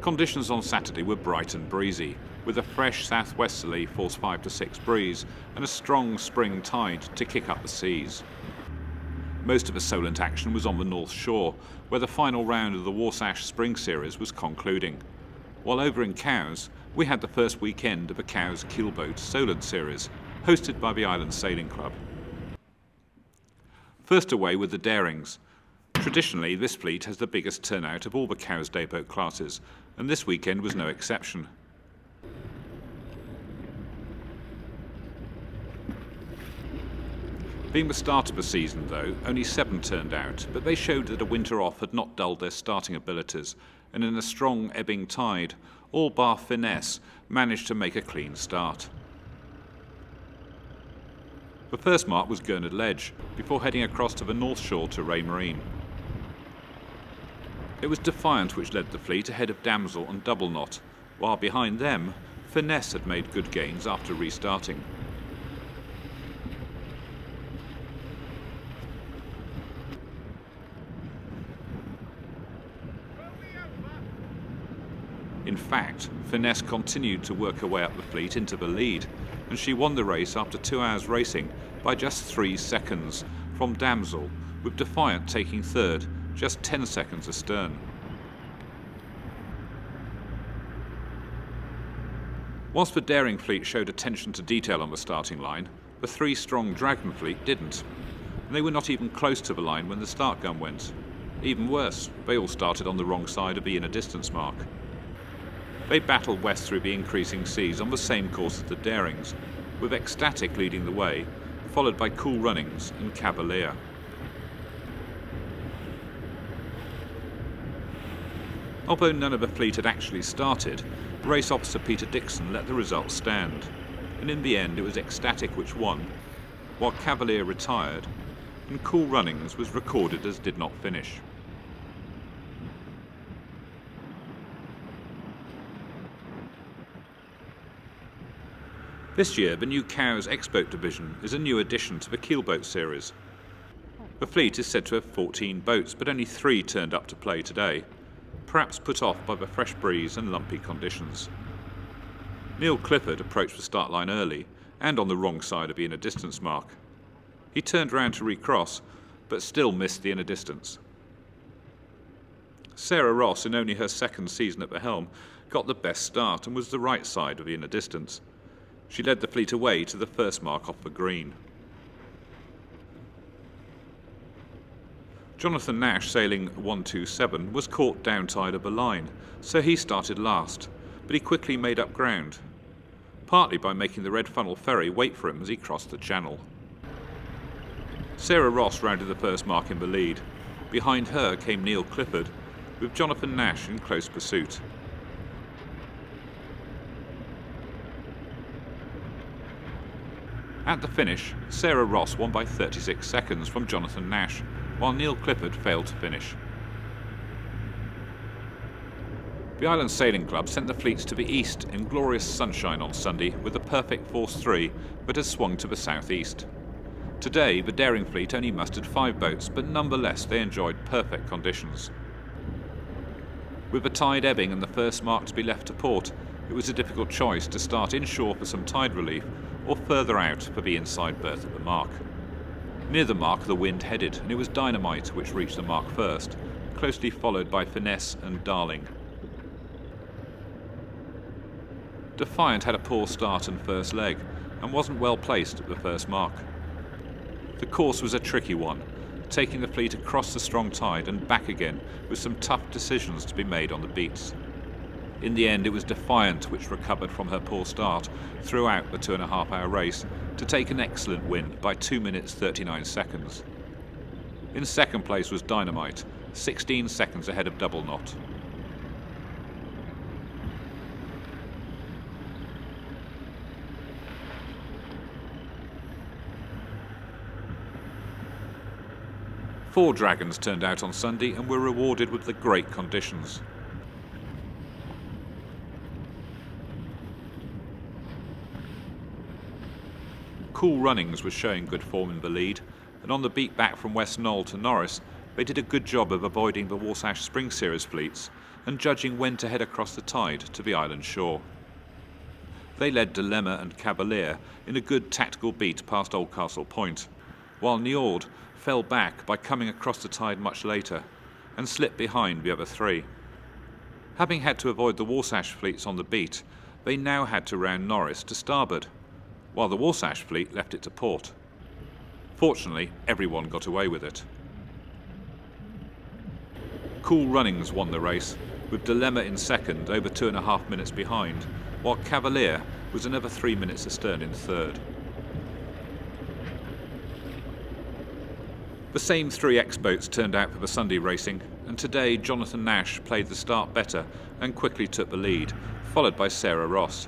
Conditions on Saturday were bright and breezy, with a fresh southwesterly force 5 to 6 breeze and a strong spring tide to kick up the seas. Most of the Solent action was on the North Shore, where the final round of the Warsash Spring Series was concluding. While over in Cowes, we had the first weekend of a Cowes Keelboat Solent Series, hosted by the Island Sailing Club. First away were the Darings. Traditionally, this fleet has the biggest turnout of all the Cowes dayboat classes, and this weekend was no exception. Being the start of the season, though, only seven turned out, but they showed that a winter off had not dulled their starting abilities, and in a strong ebbing tide, all bar finesse managed to make a clean start. The first mark was Gurnard Ledge, before heading across to the North Shore to Ray Marine. It was Defiant which led the fleet ahead of Damsel and Double Knot, while behind them, Finesse had made good gains after restarting. In fact, Finesse continued to work her way up the fleet into the lead, and she won the race after two hours racing by just three seconds from Damsel, with Defiant taking third, just 10 seconds astern. Whilst the Daring fleet showed attention to detail on the starting line, the three strong Dragon fleet didn't, and they were not even close to the line when the start gun went. Even worse, they all started on the wrong side of the inner distance mark. They battled west through the increasing seas on the same course as the Darings, with Ecstatic leading the way, followed by Cool Runnings and Cavalier. Although none of the fleet had actually started, race officer Peter Dixon let the results stand, and in the end it was Ecstatic which won, while Cavalier retired, and Cool Runnings was recorded as did not finish. This year, the new Cowes X-Boat division is a new addition to the keelboat series. The fleet is said to have 14 boats, but only three turned up to play today, perhaps put off by the fresh breeze and lumpy conditions. Neil Clifford approached the start line early and on the wrong side of the inner distance mark. He turned round to recross, but still missed the inner distance. Sarah Ross, in only her second season at the helm, got the best start and was the right side of the inner distance. She led the fleet away to the first mark off the green. Jonathan Nash, sailing 127, was caught downtide of a line, so he started last, but he quickly made up ground, partly by making the Red Funnel ferry wait for him as he crossed the channel. Sarah Ross rounded the first mark in the lead. Behind her came Neil Clifford, with Jonathan Nash in close pursuit. At the finish, Sarah Ross won by 36 seconds from Jonathan Nash, while Neil Clifford failed to finish. The Island Sailing Club sent the fleets to the east in glorious sunshine on Sunday with a perfect force 3 but has swung to the southeast. Today, the Daring fleet only mustered five boats, but nonetheless they enjoyed perfect conditions. With the tide ebbing and the first mark to be left to port, it was a difficult choice to start inshore for some tide relief or further out for the inside berth at the mark. Near the mark the wind headed and it was Dynamite which reached the mark first, closely followed by Finesse and Darling. Defiant had a poor start and first leg and wasn't well placed at the first mark. The course was a tricky one, taking the fleet across the strong tide and back again with some tough decisions to be made on the beats. In the end, it was Defiant which recovered from her poor start throughout the two and a half hour race to take an excellent win by 2 minutes 39 seconds. In second place was Dynamite, 16 seconds ahead of Double Knot. Four dragons turned out on Sunday and were rewarded with the great conditions. Cool Runnings was showing good form in the lead, and on the beat back from West Knoll to Norris, they did a good job of avoiding the Warsash Spring Series fleets and judging when to head across the tide to the island shore. They led Dilemma and Cavalier in a good tactical beat past Oldcastle Point, while Niord fell back by coming across the tide much later and slipped behind the other three. Having had to avoid the Warsash fleets on the beat, they now had to round Norris to starboard, while the Warsash fleet left it to port. Fortunately, everyone got away with it. Cool Runnings won the race, with Dilemma in second, over two and a half minutes behind, while Cavalier was another three minutes astern in third. The same three X-boats turned out for the Sunday racing, and today Jonathan Nash played the start better and quickly took the lead, followed by Sarah Ross.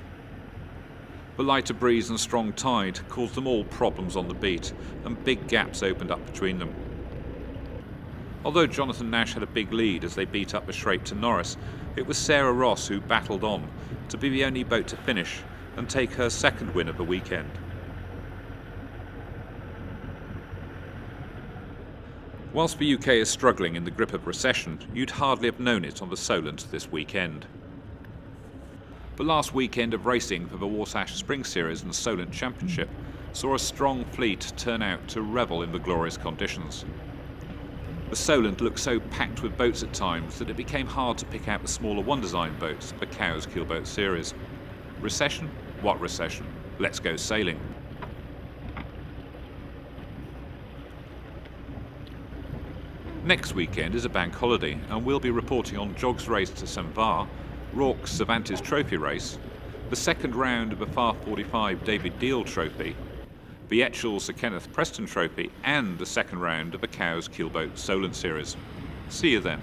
The lighter breeze and strong tide caused them all problems on the beat, and big gaps opened up between them. Although Jonathan Nash had a big lead as they beat up the Shrape to Norris, it was Sarah Ross who battled on to be the only boat to finish and take her second win of the weekend. Whilst the UK is struggling in the grip of recession, you'd hardly have known it on the Solent this weekend. The last weekend of racing for the Warsash Spring Series and Solent Championship saw a strong fleet turn out to revel in the glorious conditions. The Solent looked so packed with boats at times that it became hard to pick out the smaller one design boats the Cowes Keelboat series. Recession? What recession? Let's go sailing. Next weekend is a bank holiday and we'll be reporting on JOG's race to St Vaast, RORC's Cervantes Trophy race, the second round of the Farr 45 David Deal Trophy, the Etchell Sir Kenneth Preston Trophy and the second round of the Cowes Keelboat Solent Series. See you then.